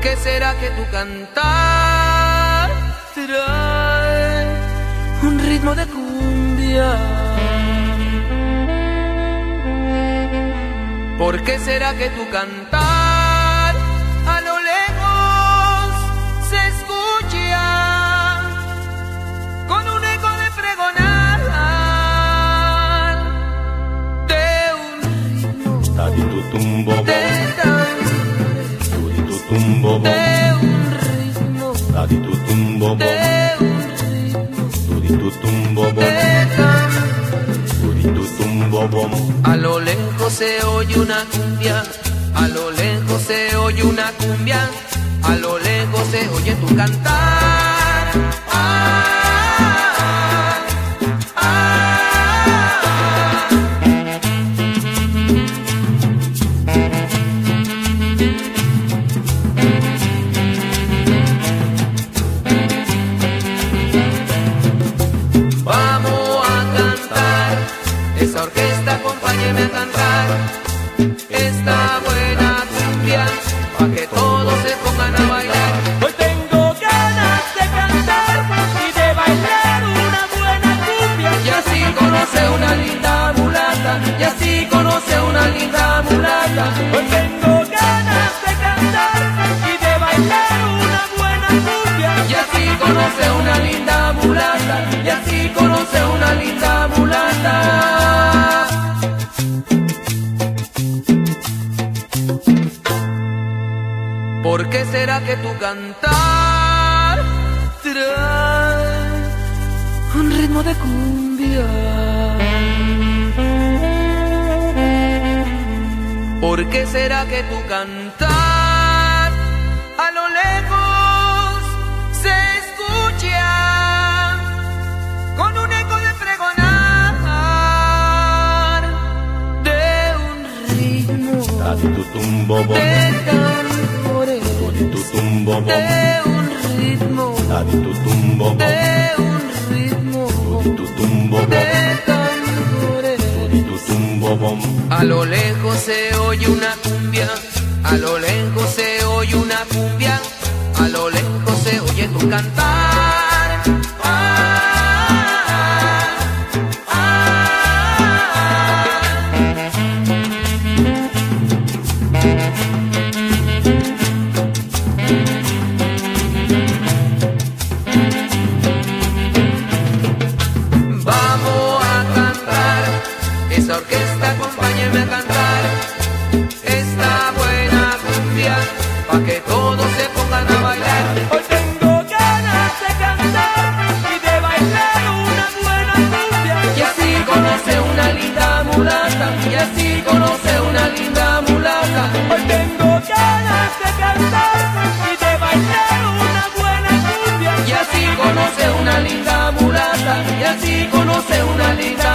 qué será que tu cantar trae un ritmo de cumbia? ¿Por qué será que tu cantar a lo lejos se escucha con un eco de pregonar de un ritmo tuditutumbo, de un ritmo. Taditutumbo, de un ritmo. De tan tuditutumbo, A lo lejos se oye una cumbia, a lo lejos se oye una cumbia, a lo lejos se oye tu cantar. Ah. Cantar. Esta buena ¿Por qué será que tu cantar trae un ritmo de cumbia? ¿Por qué será que tu cantar a lo lejos se escucha con un eco de pregonar de un ritmo de un ritmo, de un ritmo de tambores. A lo lejos se oye una cumbia, a lo lejos se orquesta acompáñeme a cantar esta buena cumbia, pa' que todos se pongan a bailar. Hoy tengo ganas de cantar y de bailar una buena cumbia. Y así conoce una linda mulata, y así conoce una linda mulata. Hoy tengo ganas de cantar y de bailar una buena cumbia. Y así conoce una linda mulata, y así conoce una linda.